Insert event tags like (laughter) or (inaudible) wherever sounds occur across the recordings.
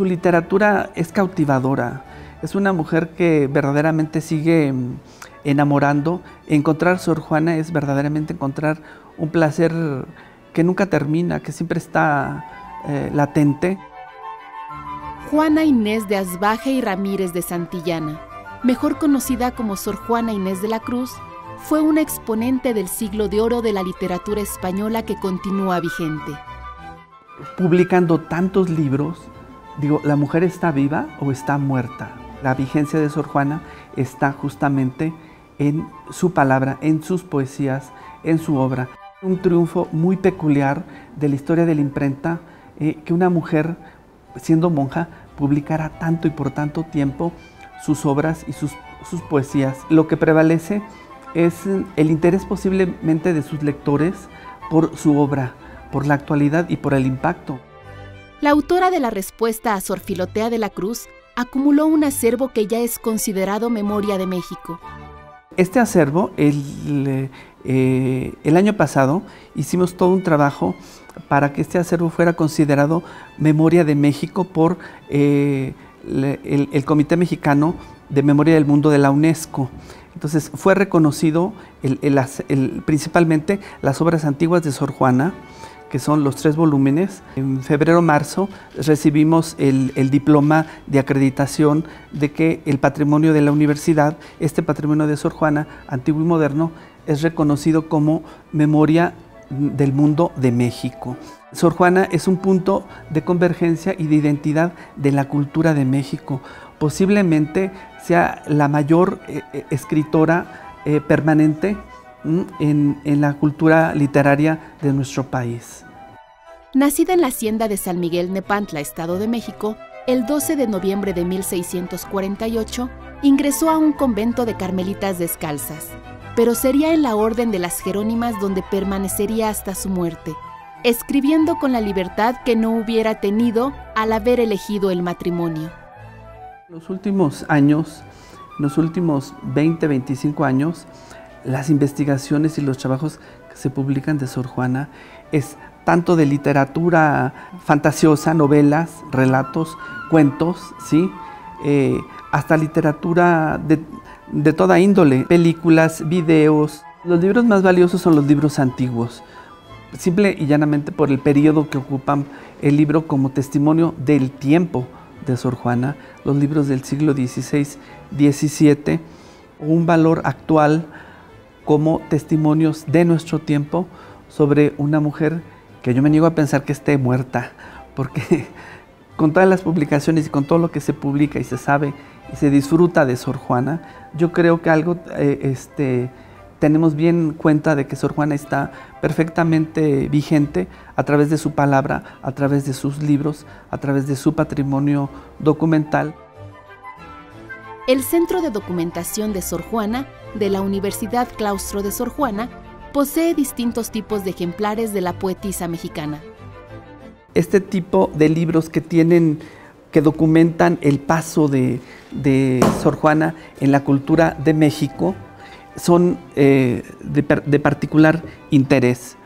Su literatura es cautivadora, es una mujer que verdaderamente sigue mm, enamorando. Encontrar Sor Juana es verdaderamente encontrar un placer que nunca termina, que siempre está eh, latente. Juana Inés de Asbaje y Ramírez de Santillana, mejor conocida como Sor Juana Inés de la Cruz, fue una exponente del siglo de oro de la literatura española que continúa vigente. Publicando tantos libros, digo, ¿la mujer está viva o está muerta? La vigencia de Sor Juana está justamente en su palabra, en sus poesías, en su obra. Un triunfo muy peculiar de la historia de la imprenta, eh, que una mujer, siendo monja, publicara tanto y por tanto tiempo sus obras y sus, sus poesías. Lo que prevalece es el interés posiblemente de sus lectores por su obra, por la actualidad y por el impacto. La autora de la respuesta a Sor Filotea de la Cruz acumuló un acervo que ya es considerado Memoria de México. Este acervo, el, eh, el año pasado hicimos todo un trabajo para que este acervo fuera considerado Memoria de México por eh, el, Comité Mexicano de Memoria del Mundo de la UNESCO. Entonces fue reconocido principalmente las obras antiguas de Sor Juana, que son los tres volúmenes. En febrero-marzo recibimos el, diploma de acreditación de que el patrimonio de la universidad, este patrimonio de Sor Juana, antiguo y moderno, es reconocido como memoria del mundo de México. Sor Juana es un punto de convergencia y de identidad de la cultura de México. Posiblemente sea la mayor eh, eh, escritora eh, permanente en, la cultura literaria de nuestro país. Nacida en la hacienda de San Miguel Nepantla, Estado de México, el 12 de noviembre de 1648, ingresó a un convento de carmelitas descalzas, pero sería en la Orden de las Jerónimas donde permanecería hasta su muerte, escribiendo con la libertad que no hubiera tenido al haber elegido el matrimonio. Los últimos años, los últimos 20, 25 años, las investigaciones y los trabajos que se publican de Sor Juana es tanto de literatura fantasiosa, novelas, relatos, cuentos, ¿sí? Eh, hasta literatura de, de toda índole, películas, videos. Los libros más valiosos son los libros antiguos, simple y llanamente por el periodo que ocupan el libro como testimonio del tiempo de Sor Juana, los libros del siglo XVI, XVII, un valor actual como testimonios de nuestro tiempo sobre una mujer que yo me niego a pensar que esté muerta, porque (laughs) con todas las publicaciones y con todo lo que se publica y se sabe y se disfruta de Sor Juana, yo creo que algo eh, este, tenemos bien cuenta de que Sor Juana está perfectamente vigente a través de su palabra, a través de sus libros, a través de su patrimonio documental. El Centro de Documentación de Sor Juana de la Universidad Claustro de Sor Juana posee distintos tipos de ejemplares de la poetisa mexicana. Este tipo de libros que tienen que documentan el paso de, Sor Juana en la cultura de México son eh, de, particular interés.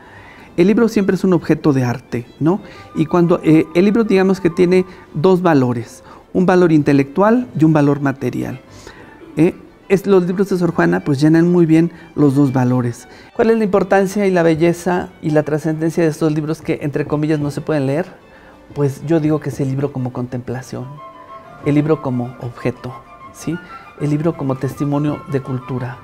El libro siempre es un objeto de arte, ¿no? Y cuando eh, el libro digamos que tiene dos valores un valor intelectual y un valor material. ¿eh? Los libros de Sor Juana pues llenan muy bien los dos valores. ¿Cuál es la importancia y la belleza y la trascendencia de estos libros que entre comillas no se pueden leer? Pues yo digo que es el libro como contemplación, el libro como objeto, ¿sí? el libro como testimonio de cultura,